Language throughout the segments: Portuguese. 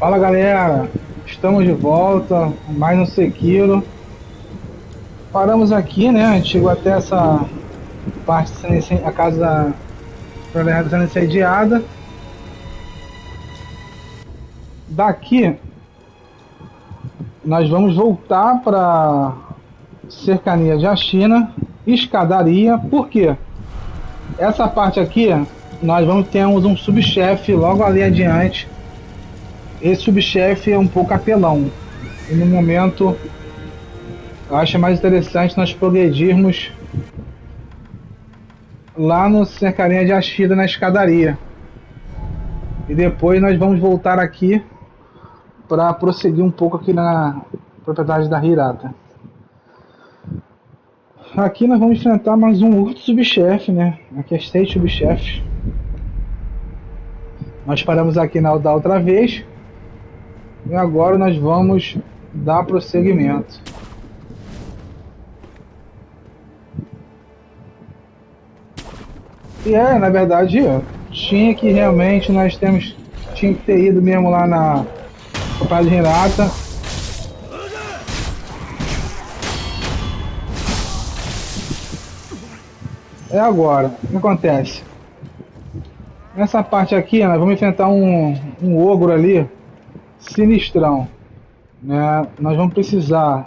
Fala galera, estamos de volta, mais um Sekiro. Paramos aqui, né? A gente chegou até essa parte, a casa da sendo incendiada. Daqui, nós vamos voltar para cercania de China, escadaria, por quê? Essa parte aqui, nós vamos ter um subchefe logo ali adiante esse subchefe é um pouco apelão. E no momento, eu acho mais interessante nós progredirmos lá no cercaria de Ashida na escadaria. E depois nós vamos voltar aqui para prosseguir um pouco aqui na propriedade da Hirata. Aqui nós vamos enfrentar mais um outro subchefe, né? Aqui é seis subchefes. Nós paramos aqui na da outra vez. E agora nós vamos dar prosseguimento. E é, na verdade, tinha que realmente nós temos tinha que ter ido mesmo lá na Copa de Renata. É agora, o que acontece? Nessa parte aqui, nós vamos enfrentar um, um ogro ali sinistrão. Né? Nós vamos precisar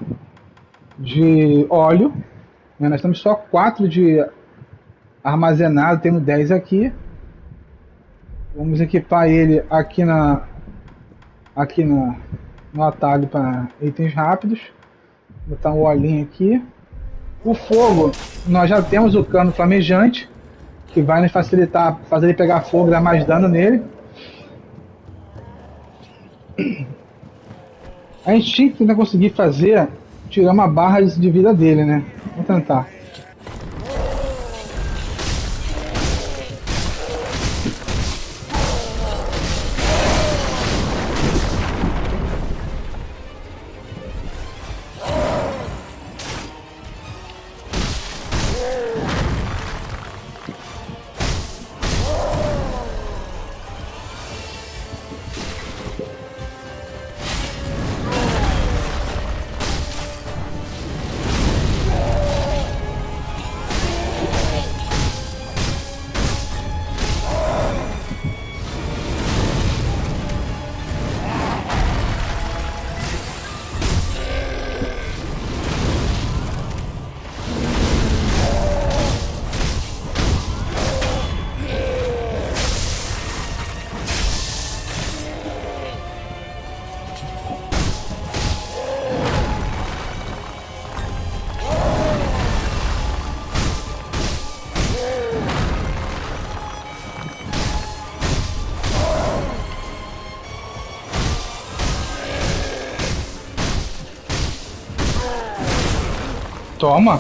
de óleo. Né? Nós temos só 4 de armazenado, temos 10 aqui. Vamos equipar ele aqui na aqui no, no atalho para itens rápidos. Botar um olhinho aqui. O fogo, nós já temos o cano flamejante, que vai nos facilitar, fazer ele pegar fogo e dar mais dano nele. A gente tinha que conseguir fazer, tirar uma barra de vida dele, né? Vamos tentar. Toma.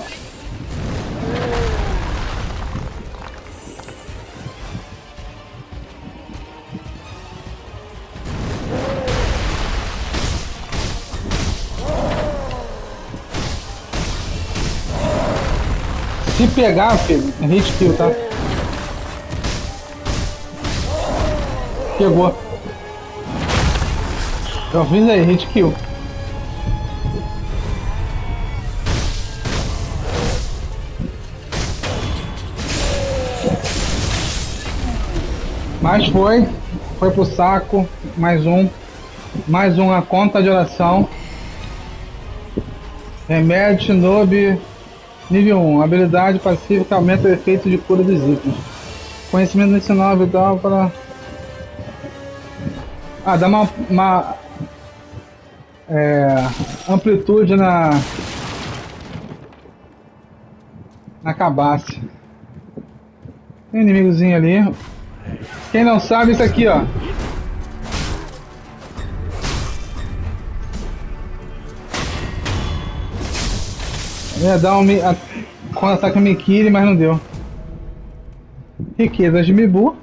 Se pegar, filho, hit kill, tá? Pegou. Eu fiz aí, hit kill. Mas foi, foi pro saco, mais um, mais uma conta de oração. Remédio Shinobi nível 1, habilidade passiva que aumenta o efeito de cura dos itens. Conhecimento medicinal vital para. Ah, dá uma, uma é, amplitude na na cabaça. Tem um inimigozinho ali. Quem não sabe, isso aqui, ó. Ia dar um... Quando ataca Mikiri, mas não deu. Riquezas de Mibu.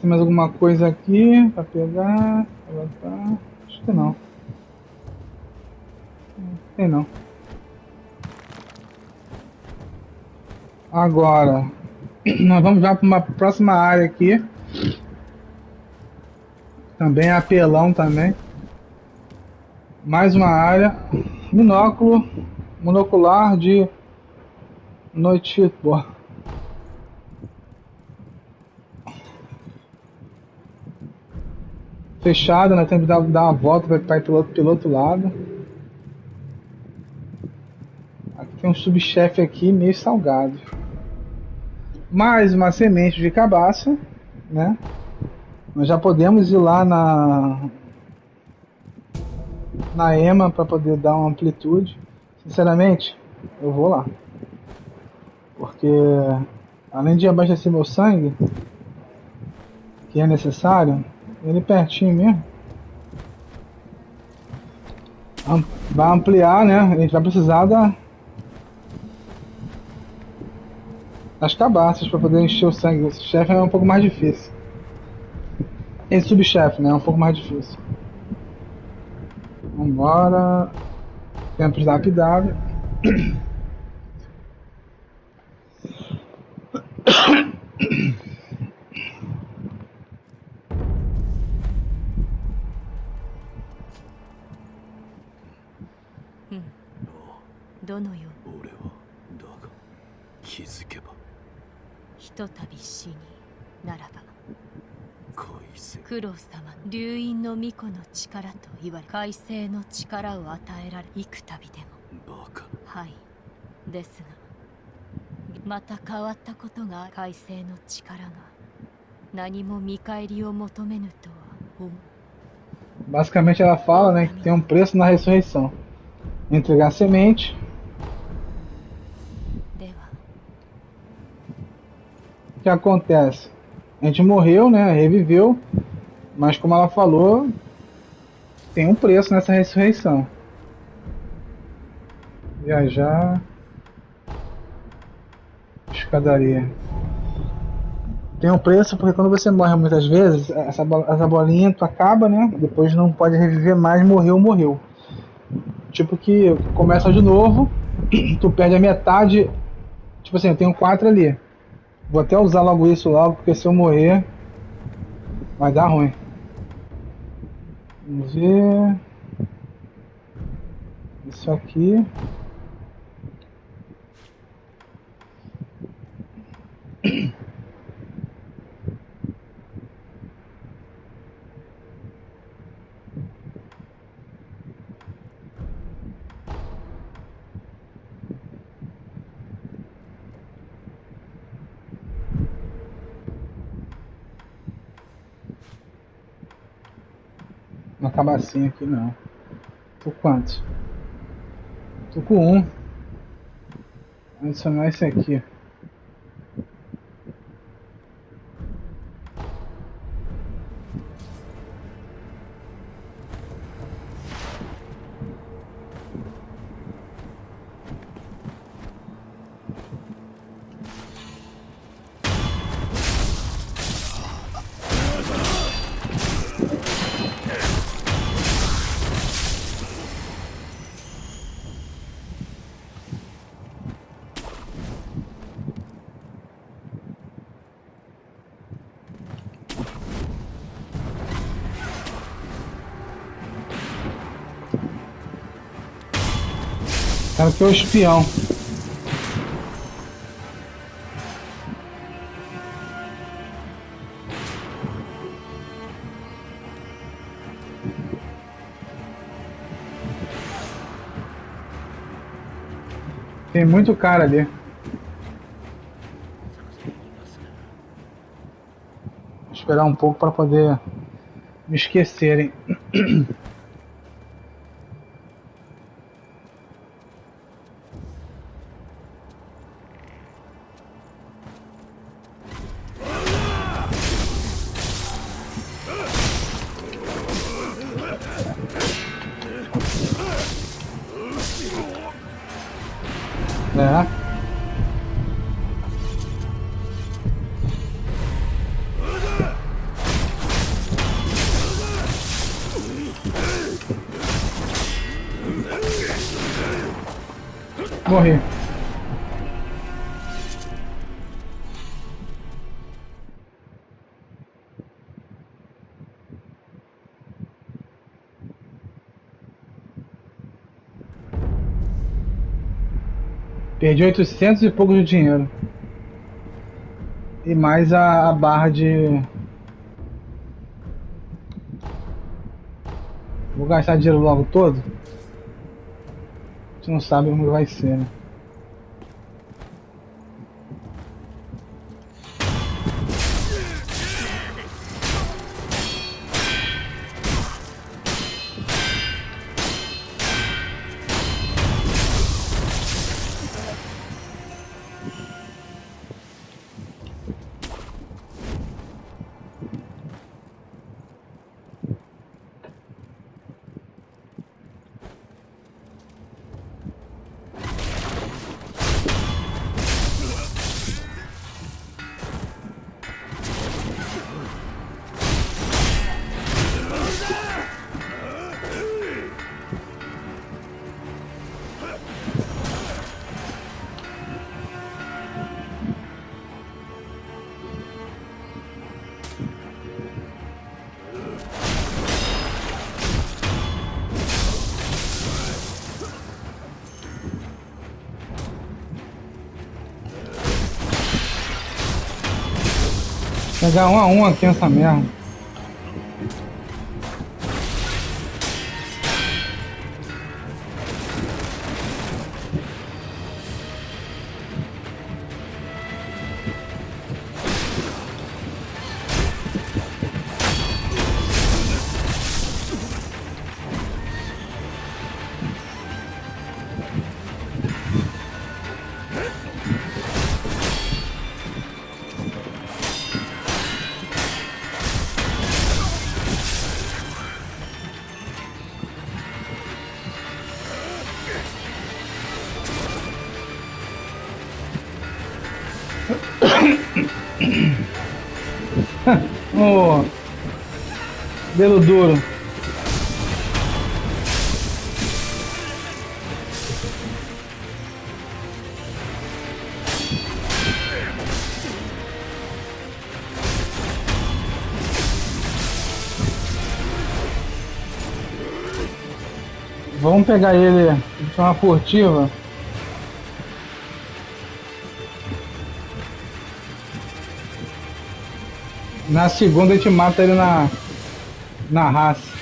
Tem mais alguma coisa aqui pra pegar? Acho que não. Tem não. Agora, nós vamos já para uma próxima área aqui. Também apelão também. Mais uma área. Binóculo monocular de noite. Boa. Fechada, nós temos que dar, dar uma volta para ir pelo, pelo outro lado. Aqui tem um subchefe aqui meio salgado. Mais uma semente de cabaça, né? Nós já podemos ir lá na na EMA para poder dar uma amplitude. Sinceramente, eu vou lá. Porque além de abastecer meu sangue, que é necessário, ele pertinho mesmo. Vai ampliar, né? A gente vai precisar da das cabaças para poder encher o sangue. Esse chefe é um pouco mais difícil. Esse subchefe, né? É um pouco mais difícil. Vambora. Tempos lapidáveis. Hum. どのよう俺はだが気づけば ひとたび死にならば海戦九郎様流因の巫女の力と言われ海星の力を与えられ幾度でもバカはいですがまた変わったことが海星の力が何も見返りを求めぬとは思う Basicamente ela fala né, que tem um preço na ressurreição. Entregar semente. Que acontece? A gente morreu, né? Reviveu. Mas como ela falou, tem um preço nessa ressurreição. Viajar. Escadaria. Tem um preço porque quando você morre muitas vezes, essa, essa bolinha tu acaba, né? Depois não pode reviver mais, morreu, morreu. Tipo que começa de novo, tu perde a metade. Tipo assim, eu tenho quatro ali. Vou até usar logo isso logo, porque se eu morrer vai dar ruim. Vamos ver. Isso aqui. Uma cabacinha aqui não. Tô quanto? Tô com um. Adicionar esse aqui. Cara que é o espião. Tem muito cara ali. Vou esperar um pouco para poder me esquecerem. É. Morri. Perdi 800 e pouco de dinheiro. E mais a, a barra de... Vou gastar dinheiro logo todo? A gente não sabe como vai ser, né? Pegar um a um aqui nessa merda. Dedo duro. Vamos pegar ele de uma furtiva. Na segunda a gente mata ele na, na raça.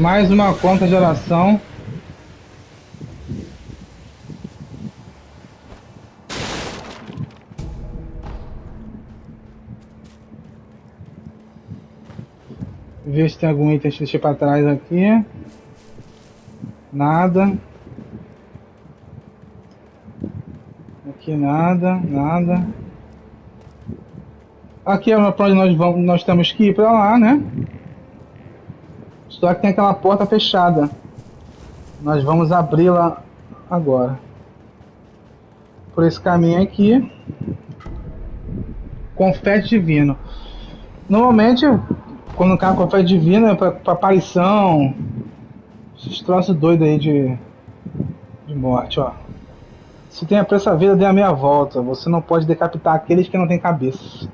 Mais uma conta de oração. Ver se tem algum item que deixei para trás aqui. Nada. Aqui nada, nada. Aqui é para onde nós, vamos, nós temos que ir para lá, né? Só que tem aquela porta fechada. Nós vamos abri-la agora. Por esse caminho aqui. Confete divino. Normalmente, quando cai confete divino é pra, pra aparição. Esses troços doidos aí de, de morte, ó. Se tem a pressa vida, dê a meia volta. Você não pode decapitar aqueles que não têm cabeça.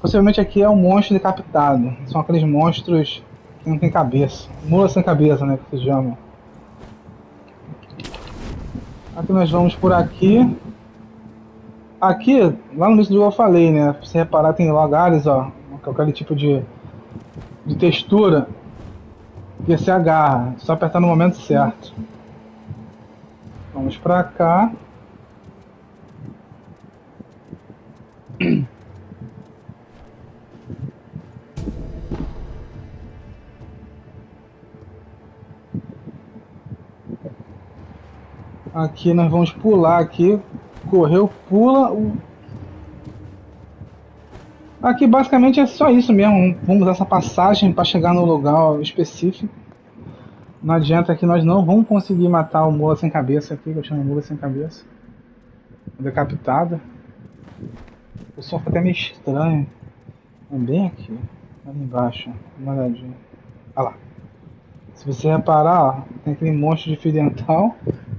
Possivelmente aqui é um monstro decapitado. São aqueles monstros não têm cabeça. Mula sem cabeça, né? Que se chamam. Aqui nós vamos por aqui. Aqui, lá no início do jogo eu falei, né? Se você reparar, tem lugares, ó. Aquele tipo de, de textura. Que você agarra. Só apertar no momento certo. Vamos pra cá. Aqui nós vamos pular aqui. Correu, pula. Aqui basicamente é só isso mesmo. Vamos usar essa passagem para chegar no lugar específico. Não adianta que nós não vamos conseguir matar o mula sem cabeça aqui, que eu chamo mula sem cabeça. Decapitada. O som fica até meio estranho. É bem aqui. Ali embaixo. Uma olhadinha. Olha lá. Se você reparar, ó, tem aquele monstro de fio dental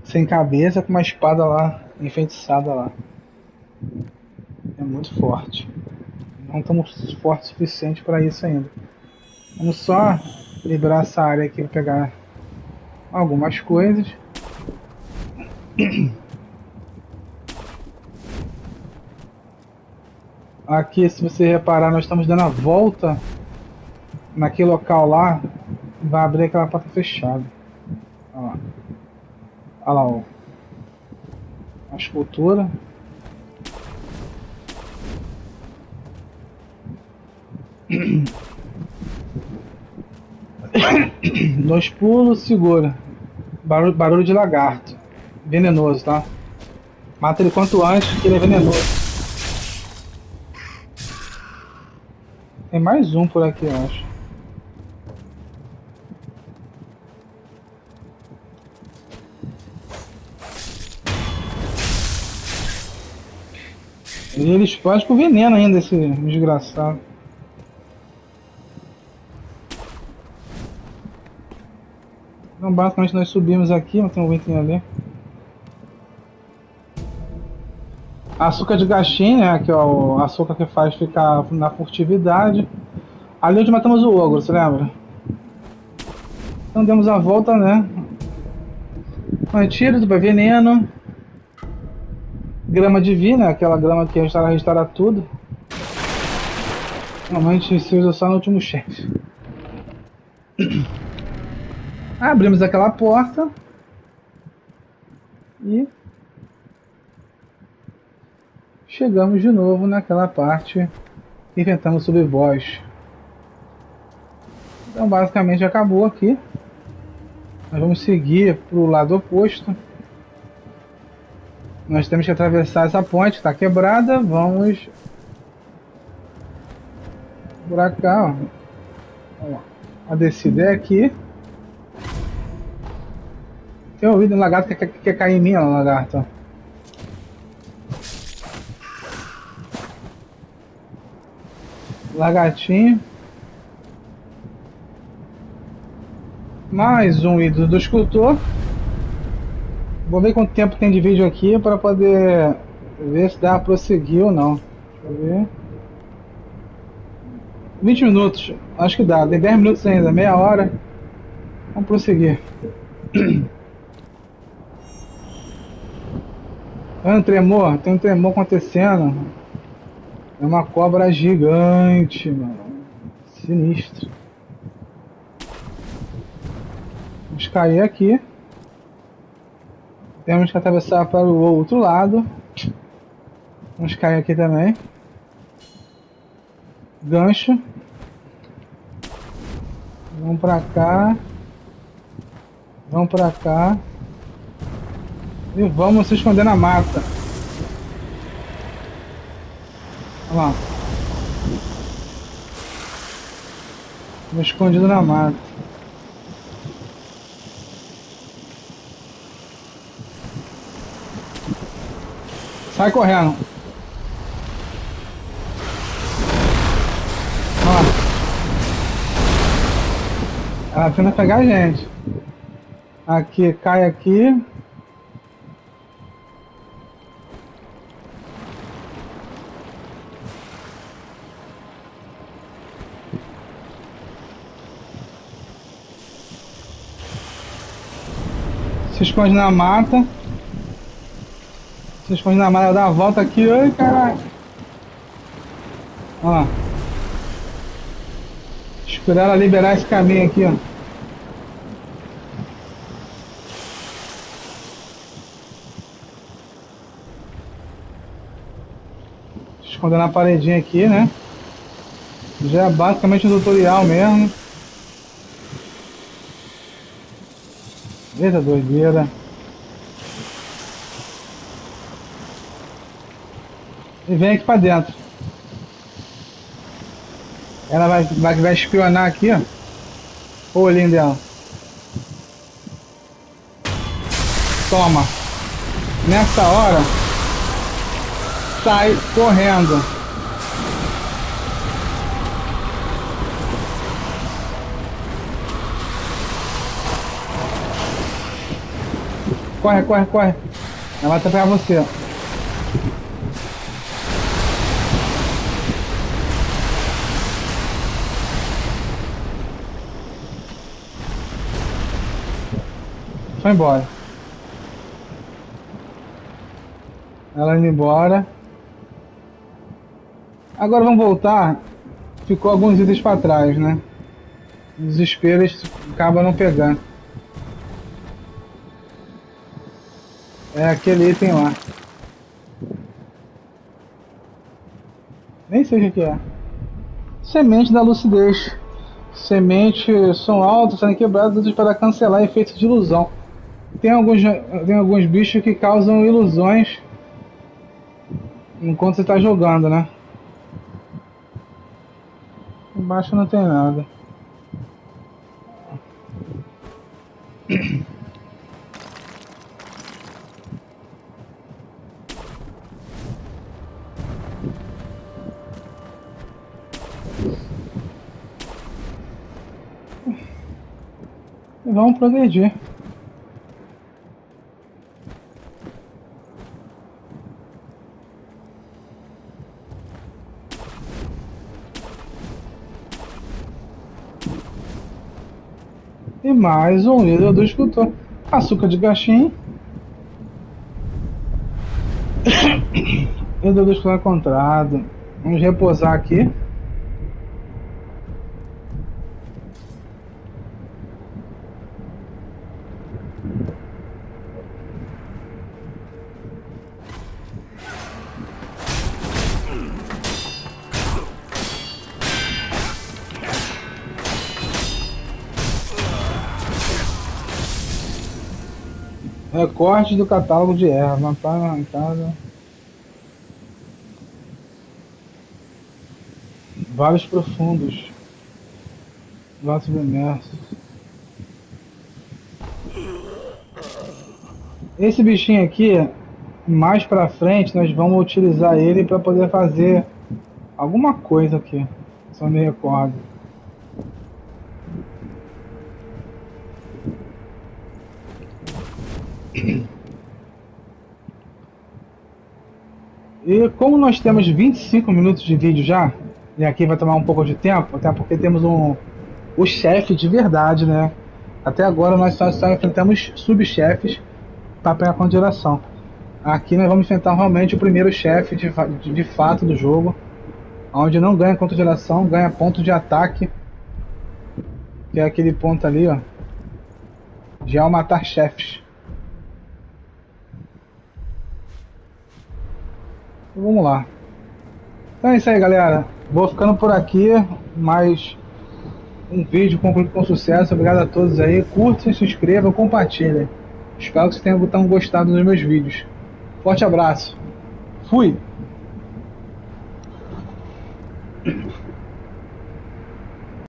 sem cabeça com uma espada lá enfeitiçada lá. É muito forte. Não estamos fortes o suficiente para isso ainda. Vamos só liberar essa área aqui para pegar algumas coisas. Aqui, se você reparar, nós estamos dando a volta naquele local lá. Vai abrir aquela porta fechada. Olha lá. Ó. A escultura. Dois pulos, segura. Barulho, barulho de lagarto. Venenoso, tá? Mata ele quanto antes, que ele é venenoso. Tem mais um por aqui, eu acho. E ele explode com veneno ainda, esse desgraçado. Então basicamente nós subimos aqui, mas tem um item ali. Açúcar de gachim, né? Que é o açúcar que faz ficar na furtividade. Ali onde matamos o ogro, você lembra? Então demos a volta, né? Tiro, tipo, veneno. Grama divina, aquela grama que restaura, restaura tudo. Normalmente se usa só no último chefe. Abrimos aquela porta. E chegamos de novo naquela parte que inventamos sobre voz. Então basicamente acabou aqui. Nós vamos seguir para o lado oposto. Nós temos que atravessar essa ponte, está quebrada. Vamos por cá, ó. A descida é aqui. Tem ouvido um lagarto que quer, quer cair em mim, ó, lagarto. Lagartinho. Mais um ídolo do escultor. Vou ver quanto tempo tem de vídeo aqui para poder ver se dá para prosseguir ou não. Deixa eu ver. 20 minutos, acho que dá. Tem 10 minutos ainda, meia hora. Vamos prosseguir. É um tremor, tem um tremor acontecendo. É uma cobra gigante, mano. Sinistro. Vamos cair aqui. Temos que atravessar para o outro lado. Vamos cair aqui também. Gancho. Vamos pra cá. Vamos pra cá. E vamos se esconder na mata. Olha lá. Estamos escondido na mata. Sai correndo. Ó. Ela tenta pegar a gente. Aqui, cai aqui. Se esconde na mata. Se esconde na mata, dá uma volta aqui. Ai, caralho. Olha lá. Ela liberar esse caminho aqui, ó. Esconder na paredinha aqui, né? Já é basicamente um tutorial mesmo. Eita doideira. E vem aqui pra dentro. Ela vai, vai, vai espionar aqui, ó. O olhinho dela. Toma. Nessa hora, sai correndo. Corre, corre, corre. Ela vai atrapalhar você. Foi embora. Ela indo embora. Agora vamos voltar. Ficou alguns itens para trás, né? Desespero acaba não pegando. É aquele item lá. Nem sei o que é. Semente da lucidez. Semente, som alto, sendo quebrado para cancelar efeitos de ilusão. Tem alguns, tem alguns bichos que causam ilusões enquanto você está jogando, né? Embaixo não tem nada. vamos progredir. Mais um líder do escultor. Açúcar de gachim. líder do escultor encontrado. Vamos repousar aqui. Recorte do catálogo de erva, matar arrancada. Vales profundos. Vales submersos. Esse bichinho aqui, mais pra frente, nós vamos utilizar ele para poder fazer alguma coisa aqui. Só me recordo. E como nós temos 25 minutos de vídeo já, e aqui vai tomar um pouco de tempo, até porque temos um o chefe de verdade, né? Até agora nós só, só enfrentamos subchefes para pegar com geração. Aqui nós vamos enfrentar realmente o primeiro chefe de, de, de, fato do jogo, onde não ganha contra geração, ganha ponto de ataque, que é aquele ponto ali, ó, de ao matar chefes. Então, vamos lá. Então é isso aí, galera. Vou ficando por aqui, mas um vídeo concluído com sucesso. Obrigado a todos aí. Curtam, se inscrevam, compartilhem. Espero que vocês tenham gostado dos meus vídeos. Forte abraço. Fui!